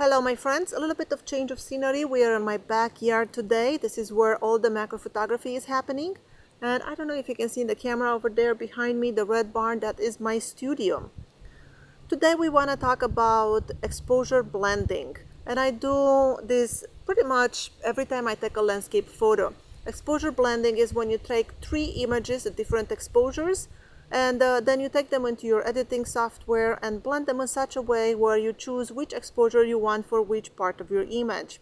Hello my friends, a little bit of change of scenery. We are in my backyard today. This is where all the macro photography is happening. And I don't know if you can see in the camera over there behind me, the red barn, that is my studio. Today we want to talk about exposure blending. And I do this pretty much every time I take a landscape photo. Exposure blending is when you take three images at different exposures and uh, then you take them into your editing software and blend them in such a way where you choose which exposure you want for which part of your image.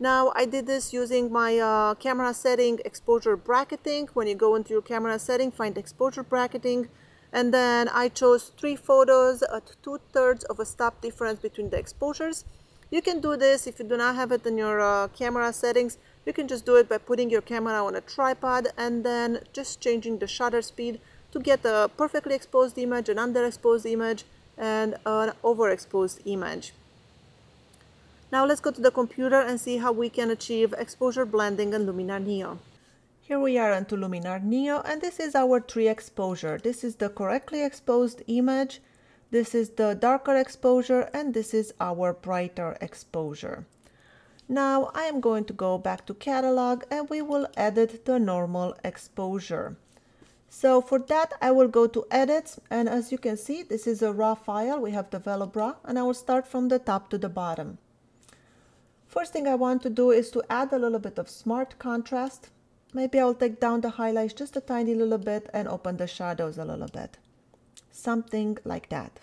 Now I did this using my uh, camera setting exposure bracketing. When you go into your camera setting, find exposure bracketing and then I chose three photos at two-thirds of a stop difference between the exposures. You can do this if you do not have it in your uh, camera settings. You can just do it by putting your camera on a tripod and then just changing the shutter speed to get a perfectly exposed image, an underexposed image, and an overexposed image. Now let's go to the computer and see how we can achieve exposure blending in Luminar Neo. Here we are into Luminar Neo and this is our tree exposure. This is the correctly exposed image, this is the darker exposure and this is our brighter exposure. Now I am going to go back to catalog and we will edit the normal exposure. So for that I will go to edit and as you can see this is a raw file we have developed raw and I will start from the top to the bottom. First thing I want to do is to add a little bit of smart contrast. Maybe I'll take down the highlights just a tiny little bit and open the shadows a little bit. Something like that.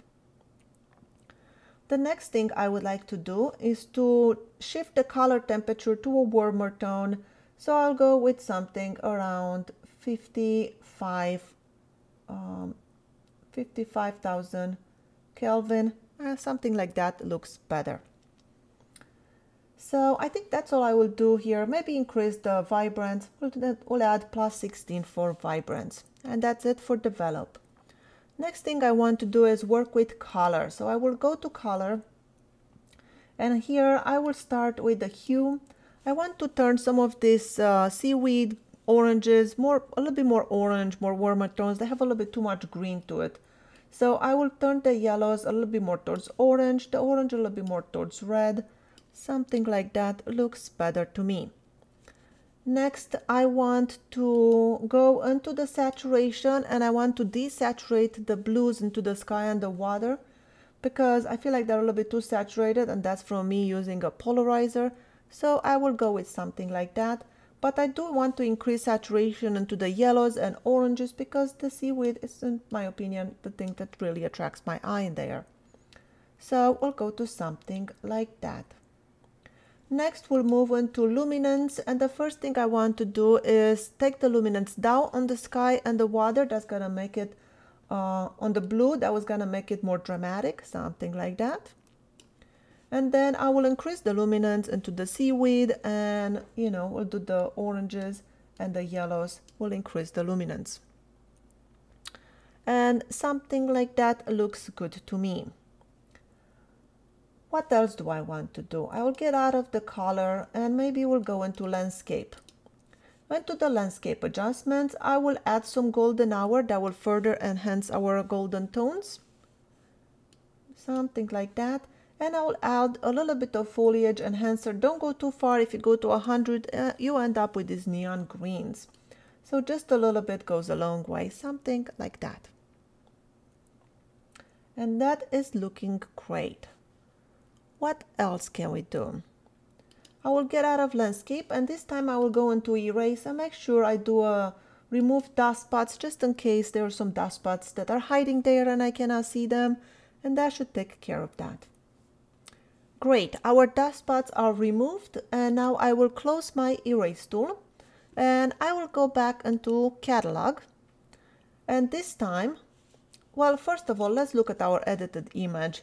The next thing I would like to do is to shift the color temperature to a warmer tone. So I'll go with something around 55, um, 55,000 Kelvin, uh, something like that looks better. So I think that's all I will do here. Maybe increase the vibrance. We'll, we'll add plus 16 for vibrance. And that's it for develop. Next thing I want to do is work with color. So I will go to color. And here I will start with the hue. I want to turn some of this uh, seaweed oranges, more a little bit more orange, more warmer tones. They have a little bit too much green to it. So I will turn the yellows a little bit more towards orange, the orange a little bit more towards red, something like that looks better to me. Next, I want to go into the saturation and I want to desaturate the blues into the sky and the water because I feel like they're a little bit too saturated and that's from me using a polarizer. So I will go with something like that. But I do want to increase saturation into the yellows and oranges because the seaweed is, in my opinion, the thing that really attracts my eye in there. So we'll go to something like that. Next, we'll move into luminance. And the first thing I want to do is take the luminance down on the sky and the water. That's going to make it uh, on the blue. That was going to make it more dramatic, something like that. And then I will increase the luminance into the seaweed and, you know, we'll do the oranges and the yellows will increase the luminance. And something like that looks good to me. What else do I want to do? I will get out of the color and maybe we'll go into landscape. Into the landscape adjustments, I will add some golden hour that will further enhance our golden tones. Something like that. And I will add a little bit of foliage enhancer. Don't go too far. If you go to 100, uh, you end up with these neon greens. So just a little bit goes a long way. Something like that. And that is looking great. What else can we do? I will get out of landscape and this time I will go into erase and make sure I do a remove dust spots just in case there are some dust spots that are hiding there and I cannot see them and that should take care of that. Great, our dust spots are removed and now I will close my erase tool and I will go back into catalog and this time, well first of all let's look at our edited image.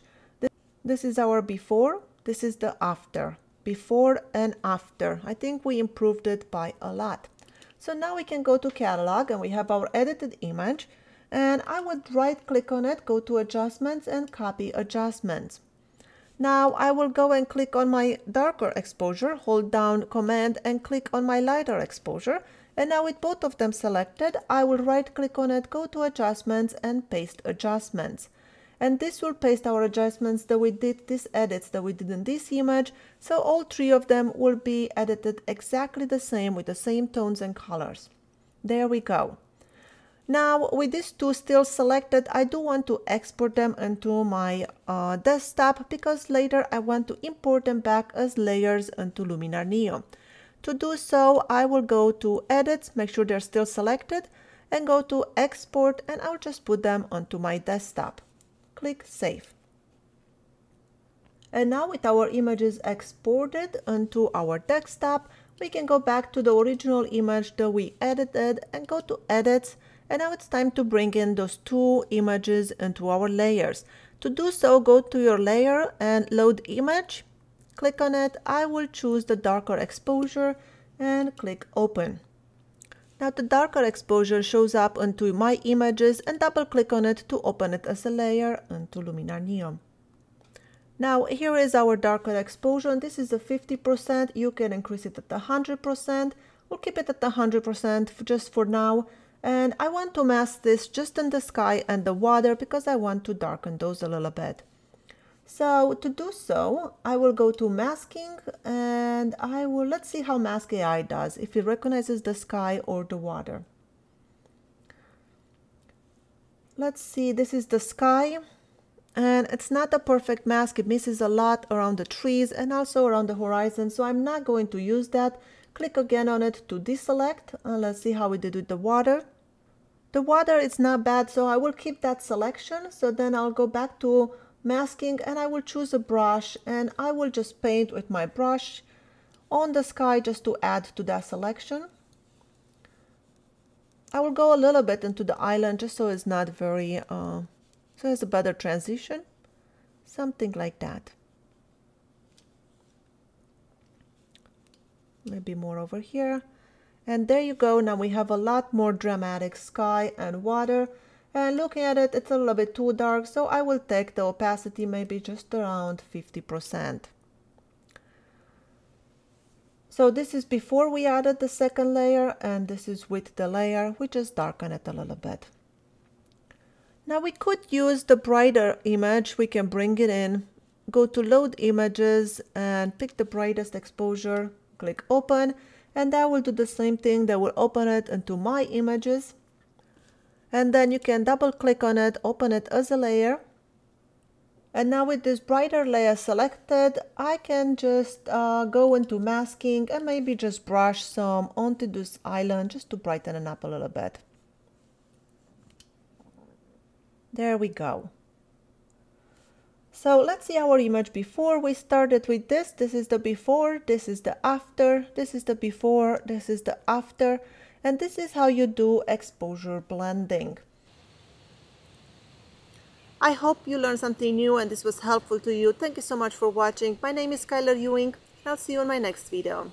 This is our before, this is the after, before and after. I think we improved it by a lot. So now we can go to catalog and we have our edited image and I would right click on it, go to adjustments and copy adjustments. Now I will go and click on my darker exposure, hold down command and click on my lighter exposure. And now with both of them selected, I will right click on it, go to adjustments and paste adjustments. and this will paste our adjustments that we did, these edits that we did in this image. So all three of them will be edited exactly the same with the same tones and colors. There we go. Now with these two still selected, I do want to export them into my uh, desktop because later I want to import them back as layers into Luminar Neo. To do so, I will go to Edit, make sure they're still selected, and go to Export, and I'll just put them onto my desktop click Save. And now with our images exported onto our desktop, we can go back to the original image that we edited and go to Edit. And now it's time to bring in those two images into our layers. To do so, go to your layer and load image. Click on it. I will choose the darker exposure and click open. Now the darker exposure shows up onto my images and double click on it to open it as a layer into Luminar Neo. Now here is our darker exposure this is a 50%. You can increase it at 100%. We'll keep it at 100% just for now. And I want to mask this just in the sky and the water because I want to darken those a little bit. So to do so, I will go to masking and I will, let's see how Mask AI does, if it recognizes the sky or the water. Let's see, this is the sky and it's not a perfect mask. It misses a lot around the trees and also around the horizon. So I'm not going to use that. Click again on it to deselect and let's see how we did with the water. The water is not bad, so I will keep that selection. So then I'll go back to masking and I will choose a brush and I will just paint with my brush on the sky just to add to that selection. I will go a little bit into the island just so it's not very, uh, so it's a better transition, something like that. Maybe more over here. And there you go. Now we have a lot more dramatic sky and water and looking at it it's a little bit too dark so I will take the opacity maybe just around 50%. So this is before we added the second layer and this is with the layer we just darken it a little bit. Now we could use the brighter image we can bring it in go to load images and pick the brightest exposure click open and that will do the same thing that will open it into my images and then you can double click on it, open it as a layer. And now with this brighter layer selected, I can just uh, go into masking and maybe just brush some onto this island just to brighten it up a little bit. There we go. So let's see our image before we started with this. This is the before, this is the after, this is the before, this is the after and this is how you do exposure blending. I hope you learned something new and this was helpful to you. Thank you so much for watching. My name is Skyler Ewing. I'll see you in my next video.